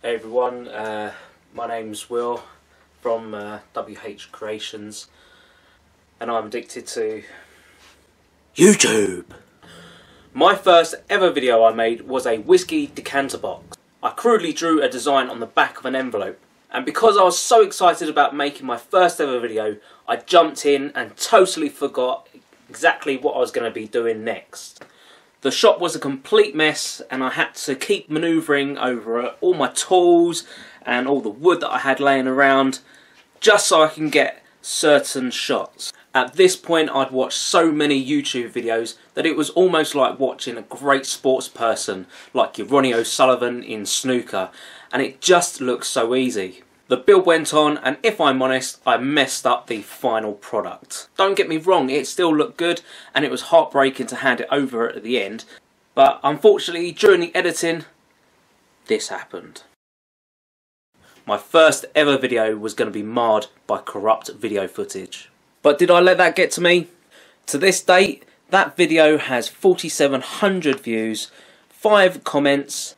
Hey everyone, uh, my name's Will from uh, WH Creations and I'm addicted to YouTube. My first ever video I made was a whiskey decanter box. I crudely drew a design on the back of an envelope and because I was so excited about making my first ever video I jumped in and totally forgot exactly what I was going to be doing next. The shop was a complete mess and I had to keep manoeuvring over uh, all my tools and all the wood that I had laying around just so I can get certain shots. At this point I'd watched so many YouTube videos that it was almost like watching a great sports person like your Ronnie O'Sullivan in snooker and it just looks so easy. The build went on and if I'm honest, I messed up the final product. Don't get me wrong, it still looked good and it was heartbreaking to hand it over at the end. But unfortunately, during the editing, this happened. My first ever video was going to be marred by corrupt video footage. But did I let that get to me? To this date, that video has 4,700 views, 5 comments,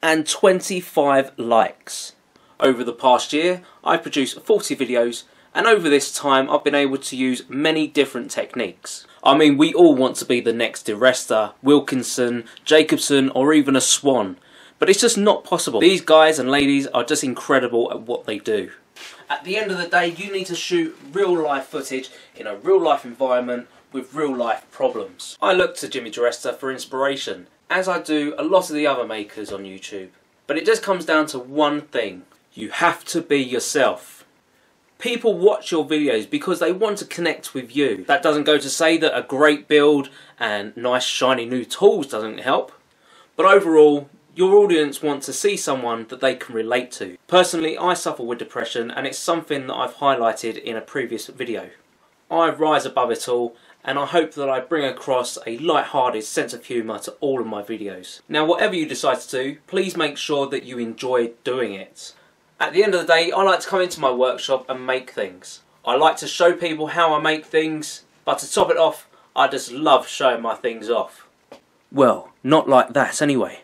and 25 likes. Over the past year, I've produced 40 videos and over this time I've been able to use many different techniques. I mean, we all want to be the next DiResta, Wilkerson, Jacobson, or even a Swan, but it's just not possible. These guys and ladies are just incredible at what they do. At the end of the day, you need to shoot real life footage in a real life environment with real life problems. I look to Jimmy Di Resta for inspiration, as I do a lot of the other makers on YouTube. But it just comes down to one thing. You have to be yourself. People watch your videos because they want to connect with you. That doesn't go to say that a great build and nice shiny new tools doesn't help. But overall, your audience want to see someone that they can relate to. Personally, I suffer with depression and it's something that I've highlighted in a previous video. I rise above it all and I hope that I bring across a light-hearted sense of humour to all of my videos. Now whatever you decide to do, please make sure that you enjoy doing it. At the end of the day, I like to come into my workshop and make things. I like to show people how I make things, but to top it off, I just love showing my things off. Well, not like that anyway.